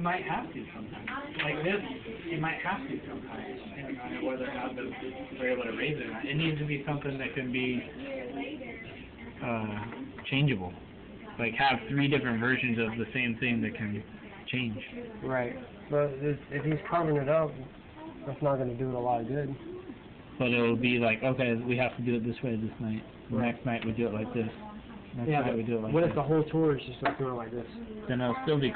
you might have to sometimes. Like this, you might have to sometimes, depending on whether or not they're able to raise it or not. It needs to be something that can be, uh, changeable. Like have three different versions of the same thing that can change. Right. But if, he's carving it up, that's not going to do it a lot of good. But it'll be like, okay, we have to do it this way this night. Right. Next night we do it like this. Next yeah, night we do it like what this. if the whole tour is just like doing it like this? Then it'll still be